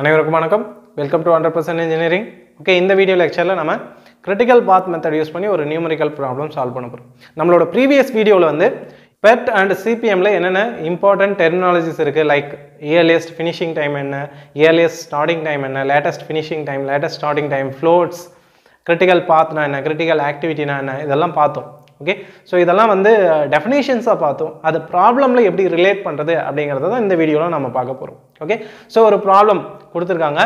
அனைவருக்கும் வணக்கம். Welcome to hundred percent engineering okay இந்த வீடியோ லெக்சரில் நம்ம கிரிட்டிக்கல் பாத் மெத்தட் யூஸ் பண்ணி ஒரு நியூமரிக்கல் ப்ராப்ளம் சால்வ் பண்ண போகிறோம் நம்மளோட ப்ரீவியஸ் வீடியோவில் வந்து பெட் அண்ட் சிபிஎம்மில் என்னென்ன இம்பார்ட்டன்ட் டெர்மினாலஜிஸ் இருக்குது லைக் இயர்லியஸ்ட் ஃபினிஷிங் டைம் என்ன? இயர்லியஸ்ட் ஸ்டார்டிங் டைம் என்ன? Latest finishing time latest starting time floats critical பாத்னா என்ன? கிரிட்டிக்கல் ஆக்டிவிட்டினா என்ன? இதெல்லாம் பார்த்தோம். ஓகே ஸோ இதெல்லாம் வந்து uh, டெஃபினேஷன்ஸாக பார்த்தோம். அது ப்ராப்ளமில் எப்படி ரிலேட் பண்ணுறது அப்படிங்கிறத தான் இந்த வீடியோவில் நம்ம பார்க்க போகிறோம் ஓகே ஸோ ஒரு ப்ராப்ளம் கொடுத்துருக்காங்க.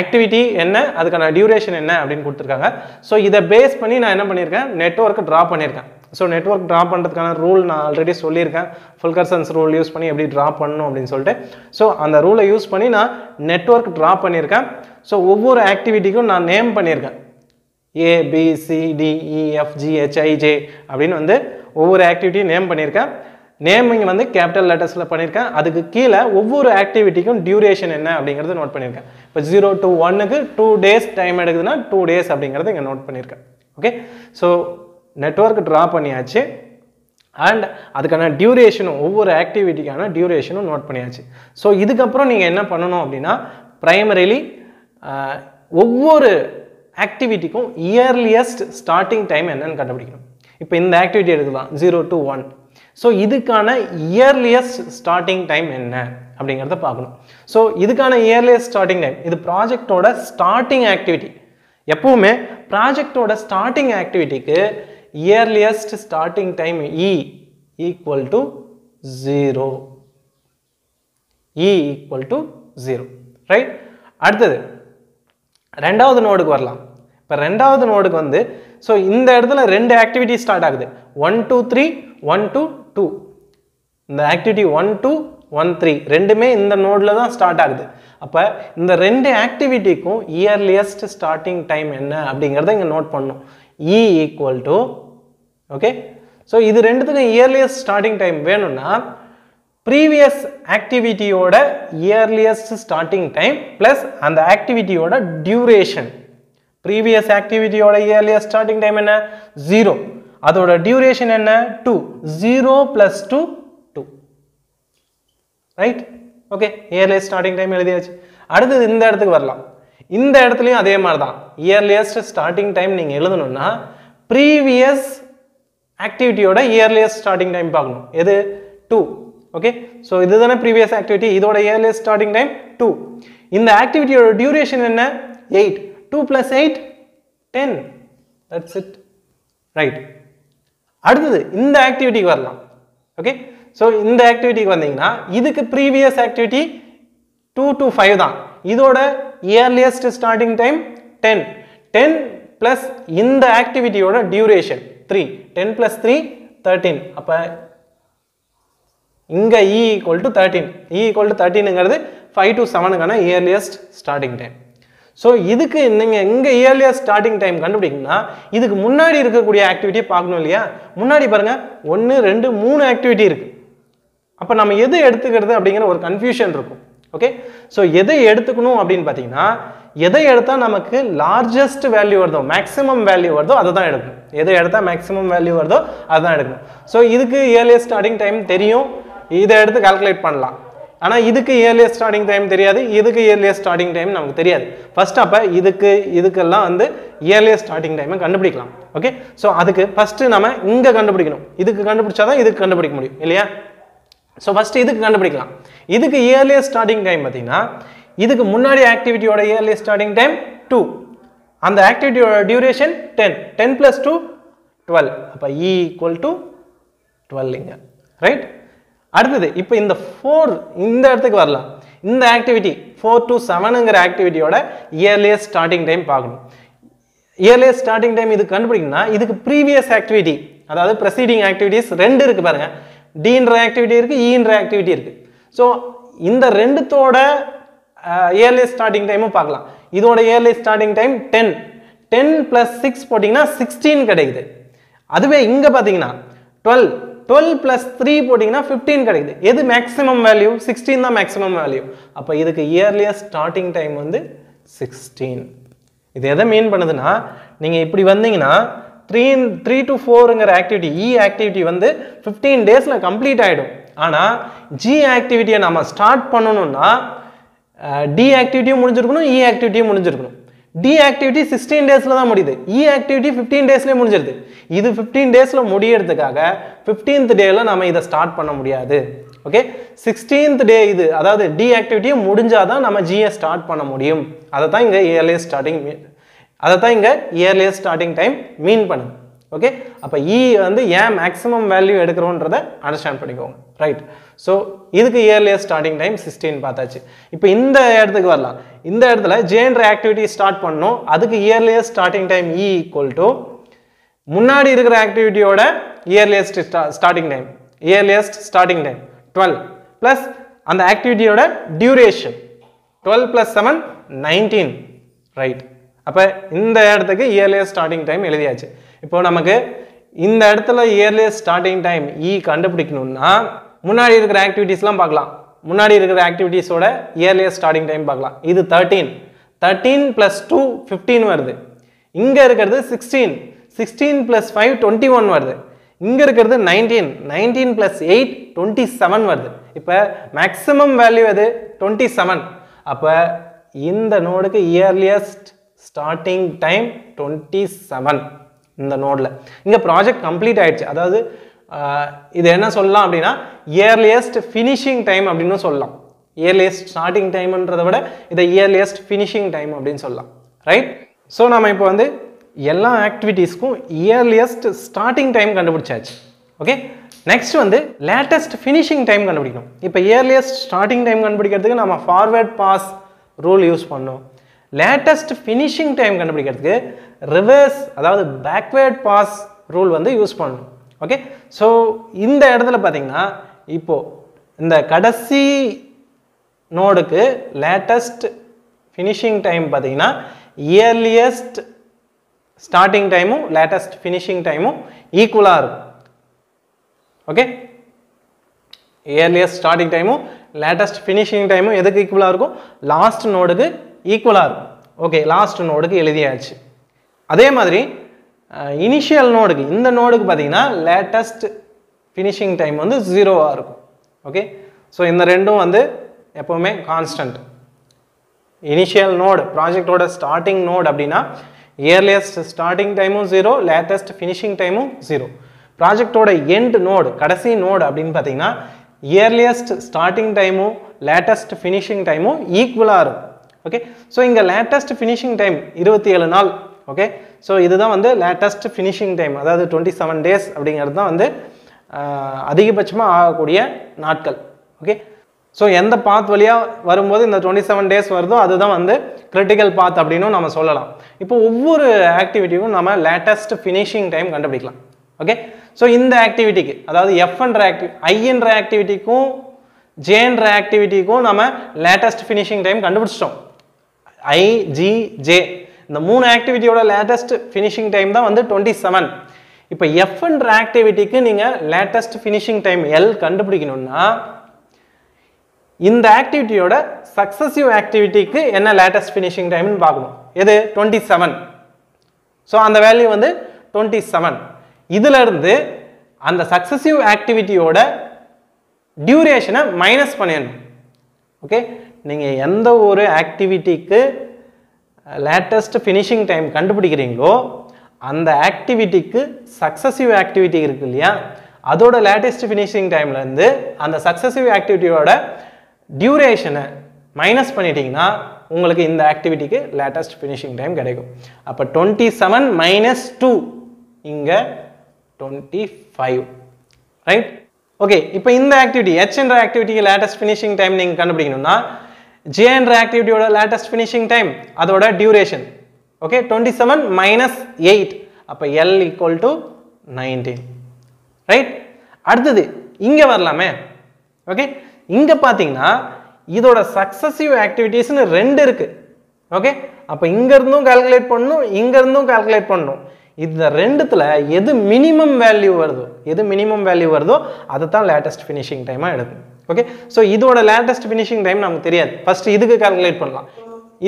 ஆக்டிவிட்டி என்ன? அதுக்கான டியூரேஷன் என்ன? அப்படின்னு கொடுத்துருக்காங்க. ஸோ இதை பேஸ் பண்ணி நான் என்ன பண்ணியிருக்கேன்? நெட்ஒர்க் ட்ரா பண்ணியிருக்கேன். ஸோ நெட்ஒர்க் ட்ரா பண்ணுறதுக்கான ரூல் நான் ஆல்ரெடி சொல்லியிருக்கேன். ஃபுல்கர்சன்ஸ் ரூல் யூஸ் பண்ணி எப்படி ட்ரா பண்ணணும் அப்படின்னு சொல்லிட்டு. ஸோ அந்த ரூலை யூஸ் பண்ணி நான் நெட்ஒர்க் ட்ரா பண்ணியிருக்கேன். ஸோ ஒவ்வொரு ஆக்டிவிட்டிக்கும் நான் நேம் பண்ணியிருக்கேன். A B C D E F G அப்படின்னு வந்து ஒவ்வொரு ஆக்டிவிட்டியும் நேம் பண்ணியிருக்கேன் நேமிங் வந்து கேபிட்டல் லெட்டர்ஸில் பண்ணியிருக்கேன் அதுக்கு கீழே ஒவ்வொரு ஆக்டிவிட்டிக்கும் டியூரேஷன் என்ன அப்படிங்கிறது நோட் பண்ணியிருக்கேன் இப்போ ஜீரோ டு ஒன்னுக்கு டூ டேஸ் டைம் எடுக்குதுன்னா டூ டேஸ் அப்படிங்கிறது இங்கே நோட் பண்ணியிருக்கேன் ஓகே ஸோ நெட்ஒர்க் ட்ரா பண்ணியாச்சு. அண்ட் அதுக்கான டியூரேஷனும் ஒவ்வொரு ஆக்டிவிட்டிக்கான டியூரேஷனும் நோட் பண்ணியாச்சு. ஸோ இதுக்கப்புறம் நீங்கள் என்ன பண்ணணும் அப்படின்னா ப்ரைமரிலி ஒவ்வொரு ஆக்டிவிட்டிக்கும் இயர்லியஸ்ட் ஸ்டார்டிங் டைம் என்னன்னு கண்டுபிடிக்கணும். இப்போ இந்த ஆக்டிவிட்டி எடுக்கலாம் ஜீரோ டு ஒன் ஸோ இதுக்கான இயர்லியஸ்ட் ஸ்டார்டிங் டைம் என்ன? அப்படிங்கிறத பார்க்கணும். ஸோ இதுக்கான இயர்லியஸ்ட் ஸ்டார்டிங் டைம் இது ப்ராஜெக்டோட ஸ்டார்டிங் ஆக்டிவிட்டி எப்பவுமே ப்ராஜெக்டோட starting ஆக்டிவிட்டிக்கு earliest starting time E equal to zero E equal to zero right அடுத்தது ரெண்டாவது நோடுக்கு வரலாம். இப்போ ரெண்டாவது நோடுக்கு வந்து ஸோ இந்த இடத்துல ரெண்டு ஆக்டிவிட்டி ஸ்டார்ட் ஆகுது. One two three one two two இந்த activity one two one three ரெண்டுமே இந்த நோடில் தான் ஸ்டார்ட் ஆகுது. அப்போ இந்த ரெண்டு ஆக்டிவிட்டிக்கும் இயர்லியஸ்ட் ஸ்டார்டிங் டைம் என்ன அப்படிங்கிறத இங்கே நோட் பண்ணும். E equal to okay so இது ரெண்டுத்துக்கும் இயர்லியஸ்ட் ஸ்டார்டிங் டைம் வேணும்னா ப்ரீவியஸ் ஆக்டிவிட்டியோட இயர்லியஸ்ட் ஸ்டார்டிங் டைம் ப்ளஸ் அந்த ஆக்டிவிட்டியோட டியூரேஷன் ப்ரீவியஸ் ஆக்டிவிட்டியோட இயர்லியஸ்ட் ஸ்டார்டிங் டைம் என்ன? ஜீரோ அதோட டியூரேஷன் என்ன? Two zero plus two two right okay earliest starting time எழுதியாச்சு. அடுத்தது இந்த இடத்துக்கு வரலாம். இந்த இடத்துலையும் அதே மாதிரி தான் இயர்லியஸ்ட் ஸ்டார்டிங் டைம் நீங்கள் எழுதணும்னா ப்ரீவியஸ் ஆக்டிவிட்டியோட இயர்லியஸ்ட் ஸ்டார்டிங் டைம் பார்க்கணும். எது? டூ ஓகே ஸோ இதுதானே ப்ரீவியஸ் ஆக்டிவிட்டி இதோட இயர்லியஸ்ட் ஸ்டார்டிங் டைம் டூ இந்த ஆக்டிவிட்டியோட டியூரேஷன் என்ன? Eight two plus eight ten that's it right அடுத்தது இந்த ஆக்டிவிட்டிக்கு வரலாம். ஓகே ஸோ இந்த ஆக்டிவிட்டிக்கு வந்தீங்கன்னா இதுக்கு previous activity two to five தான். இதோட earliest starting time ten ten plus இந்த ஆக்டிவிட்டியோட duration three ten plus three thirteen அப்போ இங்கே E equal to thirteen E equal to தேர்ட்டீனுங்கிறது five to செவனுக்கான இயர்லியஸ்ட் ஸ்டார்டிங் டைம் ஸோ இதுக்கு நீங்கள் இங்கே இயர்லியஸ்ட் ஸ்டார்டிங் டைம் கண்டுபிடிக்கணும்னா இதுக்கு முன்னாடி இருக்கக்கூடிய ஆக்டிவிட்டியை பார்க்கணும் இல்லையா? முன்னாடி பாருங்கள் ஒன்று ரெண்டு மூணு ஆக்டிவிட்டி இருக்குது அப்போ நம்ம எது எடுத்துக்கிறது அப்படிங்கிற ஒரு கன்ஃபியூஷன் இருக்கும். ஓகே ஸோ எதை எடுத்துக்கணும் அப்படின்னு பார்த்தீங்கன்னா எதை எடுத்தால் நமக்கு லார்ஜஸ்ட் வேல்யூ வருதோ மேக்ஸிமம் வேல்யூ வருதோ அதை தான் எடுக்கணும். எதை எடுத்தால் மேக்ஸிமம் வேல்யூ வருதோ அதுதான் எடுக்கணும். ஸோ இதுக்கு இயர்லியஸ்ட் ஸ்டார்டிங் டைம் தெரியும். இதை எடுத்து கால்குலேட் பண்ணலாம். ஆனால் இதுக்கு இயர்லியர் ஸ்டார்டிங் டைம் தெரியாது. இதுக்கு இயர்லியர் ஸ்டார்டிங் டைம் நமக்கு தெரியாது. ஃபர்ஸ்ட் அப்போ இதுக்கு இதுக்கெல்லாம் வந்து இயர்லியர் ஸ்டார்டிங் டைமை கண்டுபிடிக்கலாம். ஓகே ஸோ அதுக்கு ஃபஸ்ட்டு நம்ம இங்கே கண்டுபிடிக்கணும். இதுக்கு கண்டுபிடிச்சாதான் இதுக்கு கண்டுபிடிக்க முடியும். இல்லையா? ஸோ ஃபஸ்ட்டு இதுக்கு கண்டுபிடிக்கலாம். இதுக்கு இயர்லியர் ஸ்டார்டிங் டைம் பார்த்தீங்கன்னா இதுக்கு முன்னாடி ஆக்டிவிட்டியோட இயர்லியர் ஸ்டார்டிங் டைம் டூ அந்த ஆக்டிவிட்டியோட duration ten ten plus two twelve அப்போ இ ஈக்குவல் டு டுவெல் இங்கே. ரைட் அடுத்தது இப்போ இந்த ஃபோர் இந்த இடத்துக்கு வரலாம். இந்த ஆக்டிவிட்டி ஃபோர் டு செவனுங்கிற ஆக்டிவிட்டியோட இயர்லியஸ்ட் ஸ்டார்டிங் டைம் பார்க்கணும். இயர்லியஸ்ட் ஸ்டார்டிங் டைம் இது கண்டுபிடிக்கணும்னா இதுக்கு ப்ரீவியஸ் ஆக்டிவிட்டி அதாவது ப்ரெசீடிங் ஆக்டிவிட்டிஸ் ரெண்டு இருக்குது பாருங்க. டீன்ற ஆக்டிவிட்டி இருக்குது ஈன்ற e ஆக்டிவிட்டி இருக்குது ஸோ இந்த ரெண்டுத்தோட இயர்லி ஸ்டார்டிங் டைமும் பார்க்கலாம். இதோட early starting time ten ten plus six போட்டிங்கன்னா சிக்ஸ்டீன் கிடைக்குது. அதுவே இங்கே பார்த்தீங்கன்னா டுவெல் டுவெல் ப்ளஸ் த்ரீ போட்டிங்கன்னா ஃபிஃப்டீன் கிடைக்குது. எது மேக்ஸிமம் வேல்யூ சிக்ஸ்டீன் தான் மேக்ஸிமம் வேல்யூ அப்போ இதுக்கு இயர்லியஸ்ட் ஸ்டார்டிங் டைம் வந்து சிக்ஸ்டீன் இது எதை மீன் பண்ணுதுன்னா நீங்கள் இப்படி வந்தீங்கன்னா த்ரீ த்ரீ டு ஃபோருங்கிற ஆக்டிவிட்டி இ ஆக்டிவிட்டி வந்து ஃபிஃப்டீன் டேஸில் கம்ப்ளீட் ஆகிடும் ஆனால் ஜி ஆக்டிவிட்டியை நம்ம ஸ்டார்ட் பண்ணணும்னா டி ஆக்டிவிட்டியும் முடிஞ்சிருக்கணும் e இ ஆக்டிவிட்டியும் முடிஞ்சிருக்கணும். டி ஆக்டிவிட்டி சிக்ஸ்டீன் டேஸில் தான் முடியுது. இ ஆக்டிவிட்டி ஃபிஃப்டீன் டேஸ்லேயே முடிஞ்சிருது. இது ஃபிஃப்டீன் டேஸில் முடியறதுக்காக ஃபிஃப்டீன்த் டேயில் நம்ம இதை ஸ்டார்ட் பண்ண முடியாது. ஓகே சிக்ஸ்டீன்த் டே இது அதாவது டி ஆக்டிவிட்டியும் முடிஞ்சால் தான் நம்ம ஜியை ஸ்டார்ட் பண்ண முடியும். அதை தான் இங்கே இயர்லியஸ்ட் ஸ்டார்டிங் அதை தான் இங்கே இயர்லியஸ்ட் ஸ்டார்டிங் டைம் மீன் பண்ணுது. ஓகே அப்போ இ e வந்து ஏன் மேக்ஸிமம் வேல்யூ எடுக்கிறோன்றத அண்டர்ஸ்டாண்ட் பண்ணிக்கோங்க. ரைட் ஸோ இதுக்கு இயர்லியர் ஸ்டார்டிங் டைம் சிக்ஸ்டீன் பார்த்தாச்சு. இப்போ இந்த இடத்துக்கு வரலாம். இந்த இடத்துல ஜேன்ற ஆக்டிவிட்டி ஸ்டார்ட் பண்ணோம். அதுக்கு earlier starting time E equal to முன்னாடி இருக்கிற ஆக்டிவிட்டியோட earliest starting time earliest starting time twelve plus அந்த ஆக்டிவிட்டியோட duration twelve plus seven nineteen right அப்போ இந்த இடத்துக்கு இயர்லியஸ்ட் ஸ்டார்டிங் டைம் எழுதியாச்சு. இப்போது நமக்கு இந்த இடத்துல இயர்லியஸ்ட் ஸ்டார்டிங் டைம் இ கண்டுபிடிக்கணும்னா முன்னாடி இருக்கிற ஆக்டிவிட்டீஸ்லாம் பார்க்கலாம். முன்னாடி இருக்கிற ஆக்டிவிட்டீஸோட இயர்லியஸ்ட் ஸ்டார்டிங் டைம் பார்க்கலாம். இது thirteen thirteen plus two fifteen வருது. இங்கே இருக்கிறது sixteen sixteen plus five twenty one வருது. இங்கே இருக்கிறது nineteen nineteen plus eight twenty seven வருது. இப்போ மேக்ஸிமம் வேல்யூ எது? டுவெண்ட்டி செவன் அப்போ இந்த நோடுக்கு earliest starting time twenty seven இந்த நோடில் இங்கே ப்ராஜெக்ட் கம்ப்ளீட் ஆகிடுச்சு அதாவது இது என்ன சொல்லலாம் அப்படின்னா இயர்லியஸ்ட் ஃபினிஷிங் டைம் அப்படின்னு சொல்லலாம். இயர்லியஸ்ட் ஸ்டார்டிங் டைம்ன்றதை விட இதை இயர்லியஸ்ட் ஃபினிஷிங் டைம் அப்படின்னு சொல்லலாம். ரைட் ஸோ நம்ம இப்போ வந்து எல்லா ஆக்டிவிட்டீஸ்க்கும் இயர்லியஸ்ட் ஸ்டார்டிங் டைம் கண்டுபிடிச்சாச்சு. ஓகே நெக்ஸ்ட் வந்து லேட்டஸ்ட் ஃபினிஷிங் டைம் கண்டுபிடிக்கணும். இப்போ இயர்லியஸ்ட் ஸ்டார்டிங் டைம் கண்டுபிடிக்கிறதுக்கு நம்ம ஃபார்வேர்ட் பாஸ் ரூல் யூஸ் பண்ணோம் லேட்டஸ்ட் ஃபினிஷிங் டைம் கண்டுபிடிக்கிறதுக்கு ரிவர்ஸ் அதாவது பேக்வேர்ட் பாஸ் ரூல் வந்து யூஸ் பண்ணணும். ஓகே ஸோ இந்த இடத்துல பார்த்தீங்கன்னா இப்போது இந்த கடைசி நோடுக்கு லேட்டஸ்ட் ஃபினிஷிங் டைம் பார்த்தீங்கன்னா இயர்லியஸ்ட் ஸ்டார்டிங் டைமும் லேட்டஸ்ட் ஃபினிஷிங் டைமும் ஈக்குவலாக இருக்கும். ஓகே இயர்லியஸ்ட் ஸ்டார்டிங் டைமும் லேட்டஸ்ட் ஃபினிஷிங் டைமும் எதுக்கு ஈக்குவலாக இருக்கும்? லாஸ்ட் நோடுக்கு ஈக்குவலாக இருக்கும். ஓகே லாஸ்ட் நோடுக்கு எழுதியாச்சு. அதே மாதிரி இனிஷியல் நோடுக்கு இந்த நோடுக்கு பார்த்தீங்கன்னா லேட்டஸ்ட் ஃபினிஷிங் டைம் வந்து ஜீரோவாக இருக்கும். ஓகே ஸோ இந்த ரெண்டும் வந்து எப்போவுமே கான்ஸ்டன்ட் இனிஷியல் நோடு ப்ராஜெக்டோட ஸ்டார்டிங் நோடு அப்படின்னா இயர்லியஸ்ட் ஸ்டார்டிங் டைமும் ஜீரோ லேட்டஸ்ட் ஃபினிஷிங் டைமும் ஜீரோ ப்ராஜெக்டோட எண்ட் நோடு கடைசி நோடு அப்படின்னு பார்த்தீங்கன்னா இயர்லியஸ்ட் ஸ்டார்டிங் டைமும் லேட்டஸ்ட் ஃபினிஷிங் டைமும் ஈக்குவலாக இருக்கும். ஓகே ஸோ இங்கே லேட்டஸ்ட் ஃபினிஷிங் டைம் இருபத்தி ஏழு நாள். ஓகே ஸோ இதுதான் வந்து லேட்டஸ்ட் ஃபினிஷிங் டைம் அதாவது டுவெண்ட்டி செவன் டேஸ் அப்படிங்கிறது தான் வந்து அதிகபட்சமாக ஆகக்கூடிய நாட்கள். ஓகே ஸோ எந்த பாத் வழியாக வரும்போது இந்த டுவெண்ட்டி செவன் டேஸ் வருதோ அதுதான் வந்து கிரிட்டிக்கல் பாத் அப்படின்னும் நம்ம சொல்லலாம். இப்போ ஒவ்வொரு ஆக்டிவிட்டியும் நம்ம லேட்டஸ்ட் ஃபினிஷிங் டைம் கண்டுபிடிக்கலாம். ஓகே ஸோ இந்த ஆக்டிவிட்டிக்கு அதாவது எஃப்ன்ற ஆக்டிவ் ஐஎன்ற ஆக்டிவிட்டிக்கும் ஜேன்ற ஆக்டிவிட்டிக்கும் நம்ம லேட்டஸ்ட் ஃபினிஷிங் டைம் கண்டுபிடிச்சிட்டோம். ஐ ஜி ஜே இந்த மூணு ஆக்டிவிட்டியோட லேட்டஸ்ட் ஃபினிஷிங் டைம் தான் வந்து டுவெண்ட்டி செவன் இப்போ எஃப்ன்ற ஆக்டிவிட்டிக்கு நீங்கள் லேட்டஸ்ட் ஃபினிஷிங் டைம் எல் கண்டுபிடிக்கணும்னா இந்த ஆக்டிவிட்டியோட சக்ஸசிவ் ஆக்டிவிட்டிக்கு என்ன லேட்டஸ்ட் ஃபினிஷிங் டைம்னு பார்க்கணும். எது? டுவெண்ட்டி செவன் ஸோ அந்த வேல்யூ வந்து டுவெண்ட்டி செவன் இதிலிருந்து அந்த சக்ஸசிவ் ஆக்டிவிட்டியோட டியூரேஷனை மைனஸ் பண்ணிடணும். ஓகே நீங்கள் எந்த ஒரு ஆக்டிவிட்டிக்கு லேட்டஸ்ட் ஃபினிஷிங் டைம் கண்டுபிடிக்கிறீங்களோ அந்த ஆக்டிவிட்டிக்கு சக்ஸசிவ் ஆக்டிவிட்டி இருக்கு இல்லையா? அதோட லேட்டஸ்ட் ஃபினிஷிங் டைம்லேருந்து அந்த சக்ஸசிவ் ஆக்டிவிட்டியோட டியூரேஷனை மைனஸ் பண்ணிட்டீங்கன்னா உங்களுக்கு இந்த ஆக்டிவிட்டிக்கு லேட்டஸ்ட் ஃபினிஷிங் டைம் கிடைக்கும். அப்போ டுவெண்ட்டி செவன் மைனஸ் டூ இங்கே டுவெண்ட்டி ஃபைவ் ரைட் ஓகே இப்போ இந்த ஆக்டிவிட்டி ஹெச் என்ற ஆக்டிவிட்டிக்கு லேட்டஸ்ட் ஃபினிஷிங் டைம் நீங்கள் கண்டுபிடிக்கணும்னா ஜே என்ற ஆக்டிவிட்டியோட லேட்டஸ்ட் ஃபினிஷிங் டைம் அதோட duration okay twenty seven minus eight அப்போ L equal to nineteen right அடுத்தது இங்கே வரலாமே. ஓகே இங்கே பார்த்தீங்கன்னா இதோட சக்ஸசிவ் ஆக்டிவிட்டீஸ்னு ரெண்டு இருக்குது ஓகே அப்போ இங்கேருந்தும் கால்குலேட் பண்ணணும் இங்கேருந்தும் கால்குலேட் பண்ணணும். இந்த ரெண்டுத்தில் எது மினிமம் வேல்யூ வருதோ எது மினிமம் வேல்யூ வருதோ அதை தான் லேட்டஸ்ட் ஃபினிஷிங் டைமாக எடுக்கும். ஓகே ஸோ இதோட லேட்டஸ்ட் ஃபினிஷிங் டைம் நமக்கு தெரியாது. ஃபர்ஸ்ட் இதுக்கு கால்குலேட் பண்ணலாம்.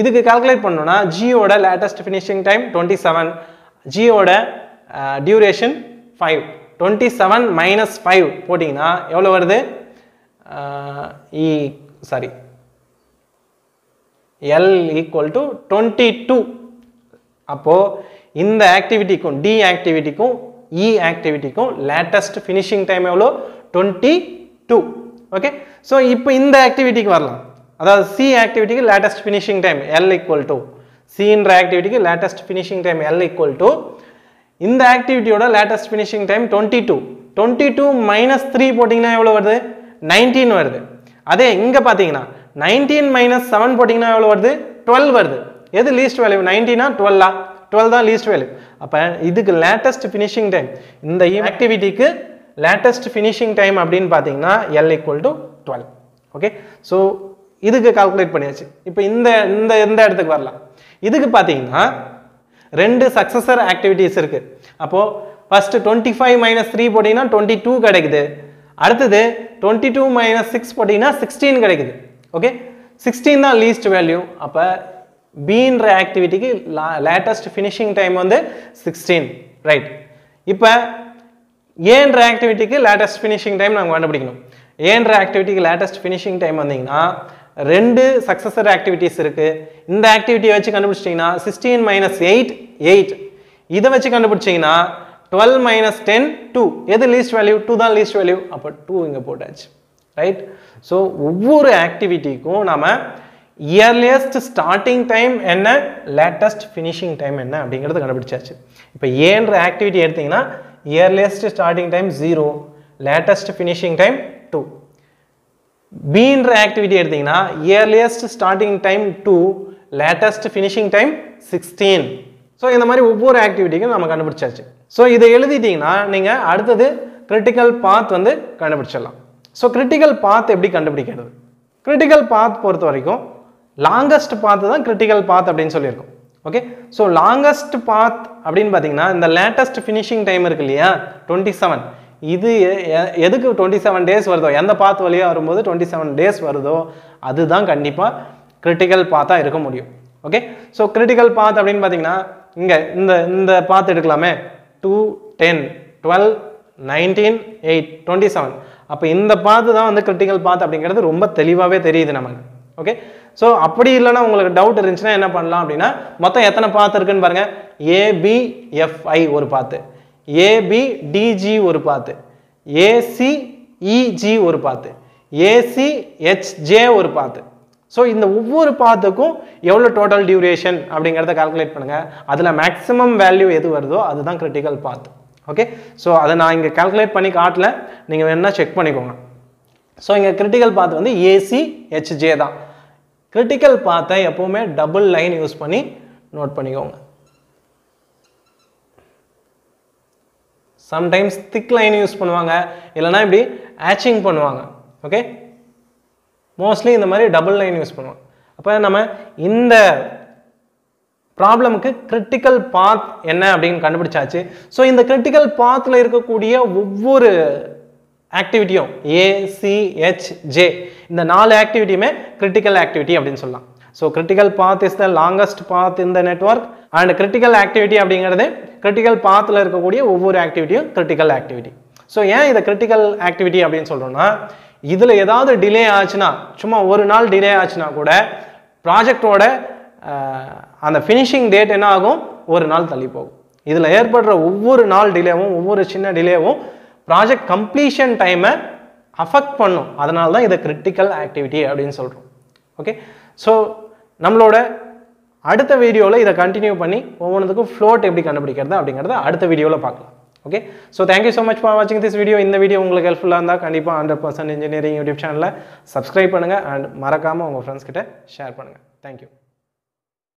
இதுக்கு கால்குலேட் பண்ணணும்னா ஜியோட latest finishing time twenty seven ஜியோட duration five twenty seven minus five போட்டிங்கன்னா எவ்வளோ வருது? E sorry L equal to twenty two அப்போது இந்த ஆக்டிவிட்டிக்கும் டி ஆக்டிவிட்டிக்கும் இ ஆக்டிவிட்டிக்கும் லேட்டஸ்ட் ஃபினிஷிங் டைம் எவ்வளோ? டுவெண்ட்டி டூ ஓகே ஸோ இப்போ இந்த ஆக்டிவிட்டிக்கு வரலாம். அதாவது C ஆக்டிவிட்டிக்கு latest finishing time L equal to சின்ற ஆக்டிவிட்டிக்கு latest finishing time L equal to இந்த ஆக்டிவிட்டியோட latest finishing time twenty two twenty two minus three போட்டிங்கன்னா எவ்வளோ வருது? நைன்டீன் வருது. அதே இங்கே பார்த்தீங்கன்னா நைன்டீன் மைனஸ் செவன் போட்டிங்கன்னா எவ்வளோ வருது? டுவெல் வருது. எது லீஸ்ட் வேல்யூ நைன்டீனா டுவெல்லா டுவெல் தான் லீஸ்ட் வேல்யூ அப்போ இதுக்கு லேட்டஸ்ட் ஃபினிஷிங் டைம் இந்த ஆக்டிவிட்டிக்கு லேட்டஸ்ட் ஃபினிஷிங் டைம் அப்படின்னு பார்த்தீங்கன்னா L equal to twelve okay so இதுக்கு கால்குலேட் பண்ணியாச்சு. இப்போ இந்த இந்த இந்த இடத்துக்கு வரலாம். இதுக்கு பார்த்தீங்கன்னா ரெண்டு சக்ஸஸர் ஆக்டிவிட்டீஸ் இருக்கு. அப்போது first twenty five minus three போட்டிங்கன்னா டுவெண்ட்டி டூ கிடைக்குது. அடுத்தது டுவெண்ட்டி டூ மைனஸ் சிக்ஸ் போட்டிங்கன்னா சிக்ஸ்டீன் கிடைக்குது. ஓகே சிக்ஸ்டீன் தான் லீஸ்ட் வேல்யூ அப்போ பீன்ற ஆக்டிவிட்டிக்கு லேட்டஸ்ட் ஃபினிஷிங் டைம் வந்து சிக்ஸ்டீன் ரைட் இப்போ ஏன்ற ஆக்டிவிட்டிக்கு லேட்டஸ்ட் ஃபினிஷிங் டைம் நாங்கள் கண்டுபிடிக்கணும். ஏன்ற ஆக்டிவிட்டிக்கு லேட்டஸ்ட் ஃபினிஷிங் டைம் வந்தீங்கன்னா ரெண்டு சக்ஸஸர் ஆக்டிவிட்டீஸ் இருக்குது இந்த ஆக்டிவிட்டியை வச்சு கண்டுபிடிச்சிட்டிங்கன்னா சிக்ஸ்டீன் மைனஸ் எயிட் எயிட் இதை வச்சு கண்டுபிடிச்சிங்கன்னா டுவெல் மைனஸ் டென் டூ எது லீஸ்ட் வேல்யூ டூ தான் லீஸ்ட் வேல்யூ அப்போ டூ இங்கே போட்டாச்சு. ரைட் ஸோ ஒவ்வொரு ஆக்டிவிட்டிக்கும் நாம் இயர்லியஸ்ட் ஸ்டார்டிங் டைம் என்ன லேட்டஸ்ட் ஃபினிஷிங் டைம் என்ன அப்படிங்கிறது கண்டுபிடிச்சாச்சு. இப்போ ஏன்ற ஆக்டிவிட்டி எடுத்திங்கன்னா earliest starting time zero latest finishing time two பீன்ற activity எடுத்திங்கன்னா earliest starting time two latest finishing time sixteen so இந்த மாதிரி ஒவ்வொரு ஆக்டிவிட்டிக்கும் நம்ம கண்டுபிடிச்சாச்சு. ஸோ இதை எழுதிட்டிங்கன்னா நீங்கள் அடுத்தது கிரிட்டிக்கல் பாத் வந்து கண்டுபிடிச்சிடலாம். ஸோ கிரிட்டிக்கல் பாத் எப்படி கண்டுபிடிக்கிறது? கிரிட்டிக்கல் பாத் பொறுத்த வரைக்கும் லாங்கஸ்ட் பாத் தான் கிரிட்டிக்கல் பாத் அப்படின்னு சொல்லியிருக்கோம். ஓகே ஸோ லாங்கஸ்ட் பாத் அப்படின்னு பார்த்தீங்கன்னா இந்த லேட்டஸ்ட் ஃபினிஷிங் டைம் இருக்கு இல்லையா? டுவெண்ட்டி செவன் இது எதுக்கு டுவெண்ட்டி செவன் டேஸ் வருதோ? எந்த பாத் வழியாக வரும்போது டுவெண்ட்டி செவன் டேஸ் வருதோ? அதுதான் கண்டிப்பாக கிரிட்டிக்கல் பாத்தாக இருக்க முடியும். ஓகே ஸோ கிரிட்டிக்கல் பாத் அப்படின்னு பார்த்தீங்கன்னா இங்கே இந்த இந்த path எடுக்கலாமே. Two ten twelve nineteen eight twenty seven அப்போ இந்த பாத்து தான் வந்து கிரிட்டிக்கல் பாத் அப்படிங்கிறது ரொம்ப தெளிவாகவே தெரியுது நமக்கு. ஓகே ஸோ அப்படி இல்லைன்னா உங்களுக்கு டவுட் இருந்துச்சுன்னா என்ன பண்ணலாம் அப்படின்னா மொத்தம் எத்தனை பாத்து இருக்குன்னு பாருங்க. ஏபிஎஃப்ஐ ஒரு பாத்து ஏபிடிஜி ஒரு பாத்து ஏசிஇஜி e, ஒரு பாத்து ஏசிஹெச்ஜே ஒரு பாத்து ஸோ இந்த ஒவ்வொரு பாத்துக்கும் எவ்வளோ டோட்டல் டியூரேஷன் அப்படிங்கிறத கால்குலேட் பண்ணுங்கள் அதில் மேக்ஸிமம் வேல்யூ எது வருதோ அதுதான் கிரிட்டிக்கல் பாத் ஓகே ஸோ அதை நான் இங்கே கால்குலேட் பண்ணி காட்டல. நீங்கள் வேணால் செக் பண்ணிக்கோங்க. ஸோ இங்கே கிரிட்டிக்கல் பாத் வந்து ஏசி ஹெச்ஜே தான். கிரிட்டிக்கல் பாத்தை எப்போவுமே டபுள் லைன் யூஸ் பண்ணி நோட் பண்ணிக்கோங்க. சம்டைம்ஸ் திக் லைன் யூஸ் பண்ணுவாங்க. இல்லைன்னா இப்படி ஆச்சிங் பண்ணுவாங்க. ஓகே மோஸ்ட்லி இந்த மாதிரி டபுள் லைன் யூஸ் பண்ணுவாங்க. அப்போ நம்ம இந்த ப்ராப்ளமுக்கு கிரிட்டிக்கல் பாத் என்ன அப்படின்னு கண்டுபிடிச்சாச்சு. ஸோ இந்த கிரிட்டிக்கல் பாத்தில் இருக்கக்கூடிய ஒவ்வொரு ஆக்டிவிட்டியும் ஏசிஹெச்ஜே இந்த நாலு ஆக்டிவிட்டியுமே கிரிட்டிக்கல் ஆக்டிவிட்டி அப்படின்னு சொல்லலாம். So critical path is the longest path இந்த நெட்வொர்க் அண்ட் கிரிட்டிக்கல் ஆக்டிவிட்டி அப்படிங்கிறது கிரிட்டிக்கல் பாத்தில் இருக்கக்கூடிய ஒவ்வொரு ஆக்டிவிட்டியும் கிரிட்டிக்கல் ஆக்டிவிட்டி ஸோ ஏன் இதை கிரிட்டிக்கல் ஆக்டிவிட்டி அப்படின்னு சொல்கிறோன்னா இதில் ஏதாவது டிலே ஆச்சுன்னா சும்மா ஒரு நாள் டிலே ஆச்சுன்னா கூட ப்ராஜெக்டோட அந்த ஃபினிஷிங் டேட் என்ன ஆகும்? ஒரு நாள் தள்ளி போகும். இதில் ஏற்படுற ஒவ்வொரு நாள் டிலேவும் ஒவ்வொரு சின்ன டிலேவும் ப்ராஜெக்ட் கம்ப்ளீஷன் டைமை அஃபெக்ட் பண்ணும். அதனால தான் இதை கிரிட்டிக்கல் ஆக்டிவிட்டி அப்படின்னு சொல்கிறோம் ஓகே ஸோ நம்மளோட அடுத்த வீடியோவில் இதை கண்டினியூ பண்ணி ஒவ்வொன்றுக்கும் ஃப்ளோட் எப்படி கண்டுபிடிக்கிறது அப்படிங்கிறத அடுத்த வீடியோவில் பார்க்கலாம். Okay so thank you so much for வாட்சிங் திஸ் வீடியோ இந்த வீடியோ உங்களுக்கு ஹெல்ப்ஃபுல்லாக இருந்தால் கண்டிப்பாக ஹண்ட்ரட் பர்சன்ட் இன்ஜினியரிங் யூடியூப் சேனலில் சப்ஸ்கிரைப் பண்ணுங்கள் அண்ட் மறக்காமல் உங்கள் ஃப்ரெண்ட்ஸ் கிட்ட ஷேர் பண்ணுங்கள் தேங்க்யூ